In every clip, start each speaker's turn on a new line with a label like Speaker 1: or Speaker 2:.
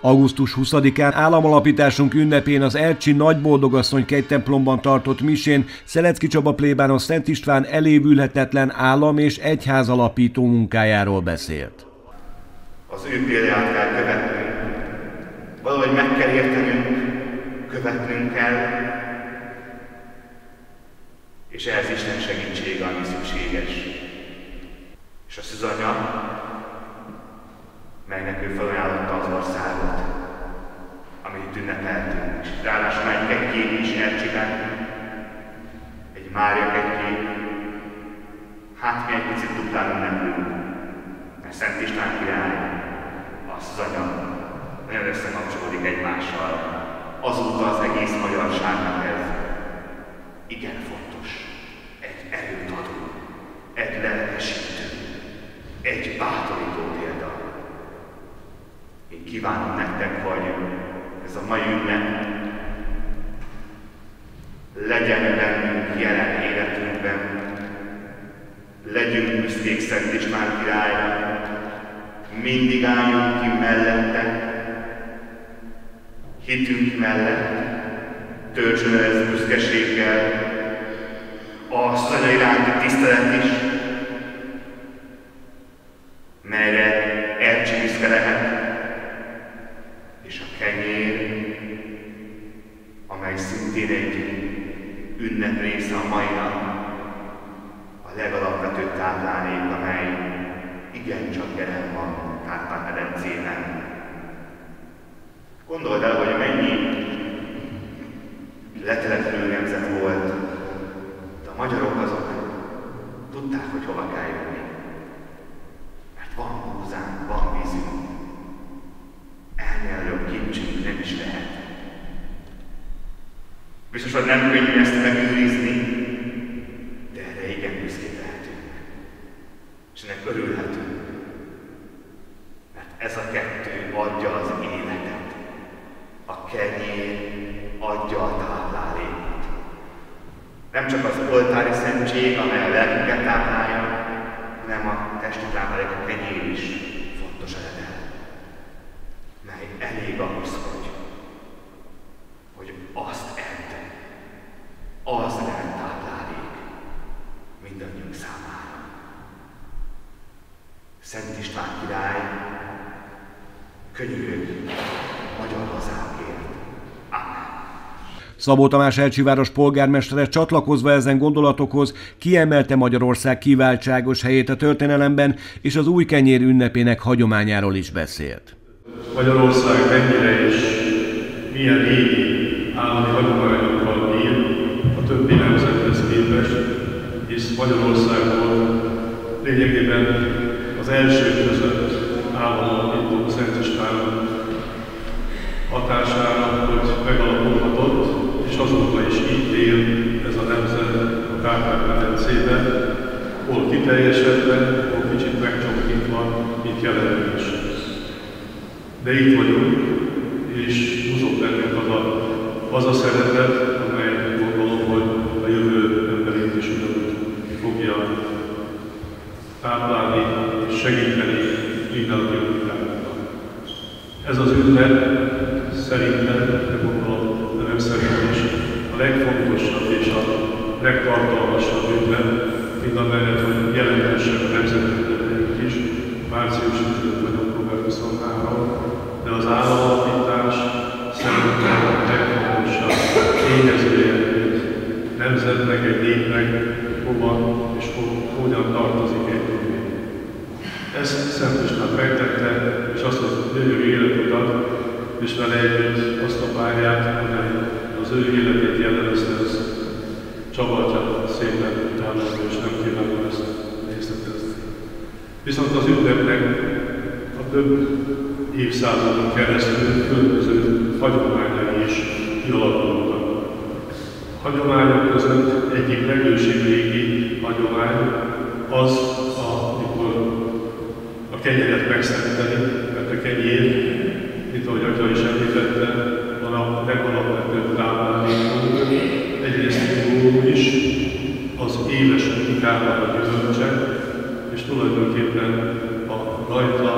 Speaker 1: Augusztus 20-án államalapításunk ünnepén az Ercsi Nagyboldogasszony templomban tartott misén Szelecki Csaba plébános Szent István elévülhetetlen állam és egyház alapító munkájáról beszélt.
Speaker 2: Az ő példáját kell követnünk, valahogy meg kell értenünk, követnünk kell, és ehhez Isten segítsége, ami szükséges. És a szüzanya, ő felajánlotta az országot, amit ünnepeltünk, és ráadásul egy kegykép is Ercsiben, egy Mária kegykép, hát mi egy picit duplán ünnepülünk, mert Szent István király, a szüzanya nagyon összekapcsolódik egymással. Azóta az egész magyarságnak ez igen fontos. Egy erőt adó, egy lelkesítő, egy bátorító kívánom nektek, hogy ez a mai ünnep legyen bennünk jelen életünkben, legyünk büszkék Szent István királyra, mindig álljunk ki mellette, hitünk mellett, töltsön ez büszkeséggel, a szanya iránti tisztelet is, Gondold el, hogy mennyi letelepülő nemzet volt, de a magyarok azok tudták, hogy hova kell jönni. Mert van búzánk, van vízünk. Ennél jobb kincsünk nem is lehet. Biztos, hogy nem könnyű ezt megőrizni, de erre igen büszkék lehetünk. És ennek örülhetünk. Mert ez a kettő adja az életet. A kenyér adja a táplálékot. Nem csak az oltári szentség, amely a lelkünket táplálja, hanem a testi táplálék, a kenyér is fontos eredel, mely elég ahhoz, hogy, hogy azt edd, az lehet táplálék mindannyiunk számára. Szent István király, könyörög magyar hazánkért.
Speaker 1: Szabó Tamás Elcsiváros polgármestere csatlakozva ezen gondolatokhoz kiemelte Magyarország kiváltságos helyét a történelemben, és az új kenyér ünnepének hagyományáról is beszélt.
Speaker 3: Magyarország mennyire és milyen régi állami hagyományokkal bír a többi nemzethez képest, hisz Magyarország volt lényegében az első között államon Szent István hatására, hogy megalapulhatott, és azóta is így él ez a nemzet a Kárpát-medencében, hol kiteljesedve, hol kicsit megcsonkítva, mint jelenleg is. De itt vagyunk, és mozog bennünk az a, az a szeretet, amely gondolom, hogy a jövő emberét is ugyanúgy fogja táplálni és segíteni minden a Ez az ünnep szerintem, de gondolom, de nem szerintem is a legfontosabb és a legtartalmasabb ünnep, mind a mellett, hogy jelentősebb a nemzetünnepeink is, március 25 vagy október 23, de az államapítás szerintem a legfontosabb tényezője egy nemzetnek, egy népnek, hova és hogyan tartozik egy Ezt Szent István megtette, és azt az gyönyörű életutat, és vele együtt azt a párját, amely az ő életét jellemezte, ez Csaba szépen támadja, és nem kívánom ezt részletezni. Viszont az ünnepnek a több évszázadon keresztül különböző hagyományai is kialakultak. A hagyományok között egyik legősibb hagyomány az, amikor a kenyeret megszenteni, mert a kenyér mint ahogy Atya is árnyát a közöncsek, és tulajdonképpen a rajta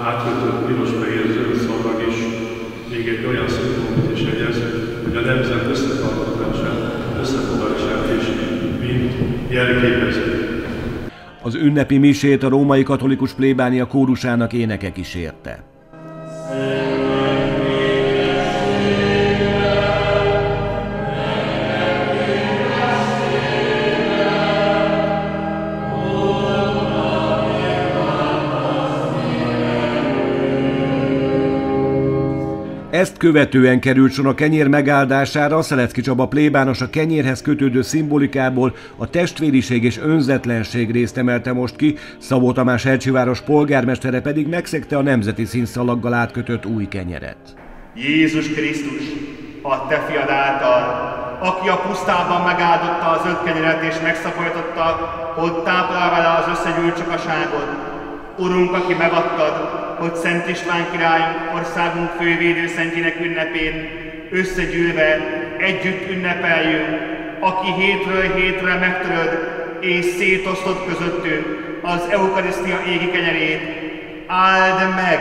Speaker 3: átöltött piros-fehér zöld szarag is még egy olyan szimbólumot is jegyez, hogy a nemzet összetartozását, összefogását is mint jelképezi.
Speaker 1: Az ünnepi misét a római katolikus plébánia kórusának éneke kísérte. Amen. Ezt követően került sor a kenyér megáldására, a Szelecki Csaba plébános a kenyérhez kötődő szimbolikából a testvériség és önzetlenség részt emelte most ki, Szabó Tamás Elcsiváros polgármestere pedig megszegte a nemzeti színszalaggal átkötött új kenyeret.
Speaker 2: Jézus Krisztus, a te fiad által, aki a pusztában megáldotta az öt kenyeret és megszapoltotta, hogy táplál vele az összegyűlt sokaságot. Urunk, aki megadtad, hogy Szent István királyunk, országunk fővédőszentjének ünnepén összegyűlve együtt ünnepeljünk, aki hétről hétre megtöröd és szétosztott közöttünk az Eukarisztia égi kenyerét. Áld meg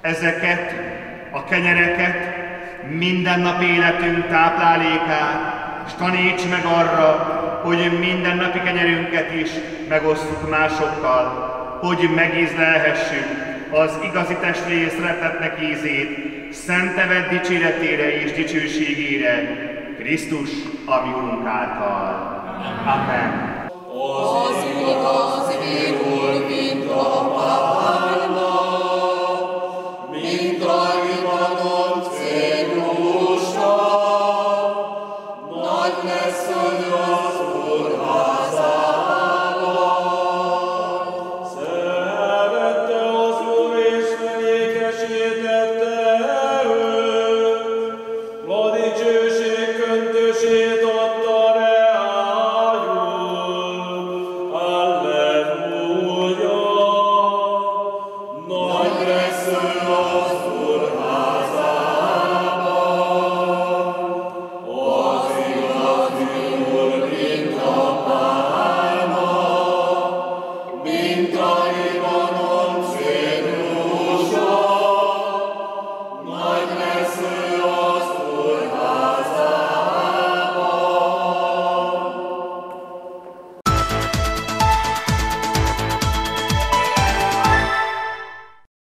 Speaker 2: ezeket a kenyereket, nap életünk táplálékát, és taníts meg arra, hogy mindennapi kenyerünket is megosztjuk másokkal, hogy megízlelhessük az igazi testvér szeretetnek ízét, szentevet dicséretére és dicsőségére, Krisztus, ami Urunk által. Amen. Az igaz, mint a papája.